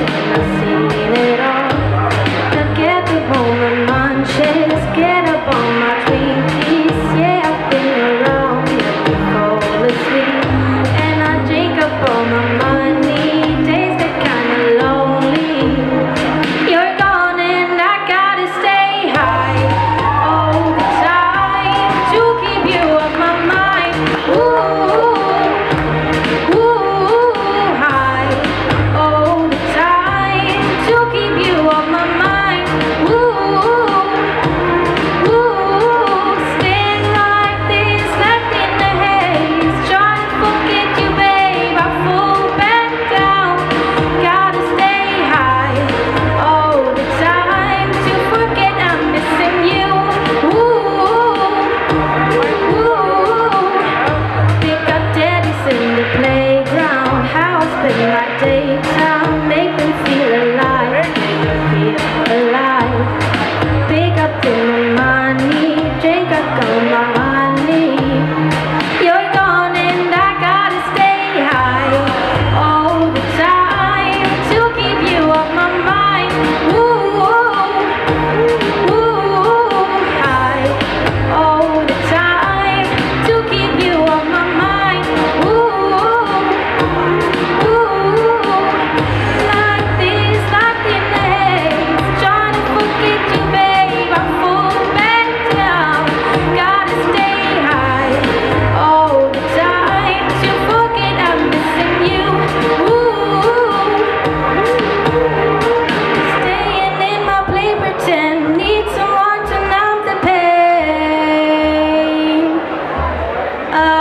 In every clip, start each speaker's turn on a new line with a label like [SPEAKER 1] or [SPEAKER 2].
[SPEAKER 1] assim. my.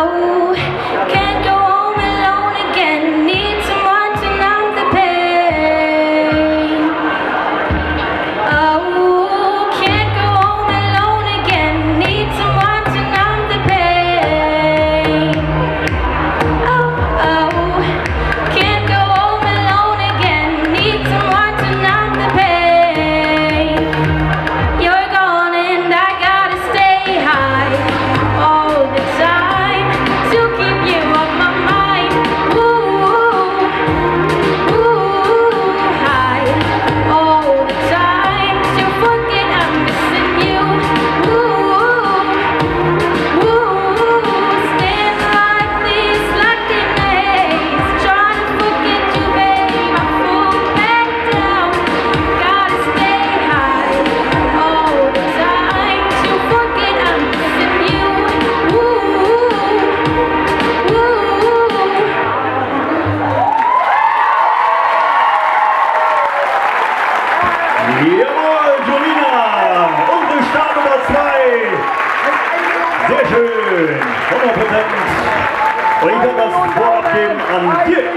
[SPEAKER 1] 와우
[SPEAKER 2] Jawohl, Julina! Unsere Start Nummer 2! Sehr schön! 100%! Und ich werde das Wort geben an Dirk!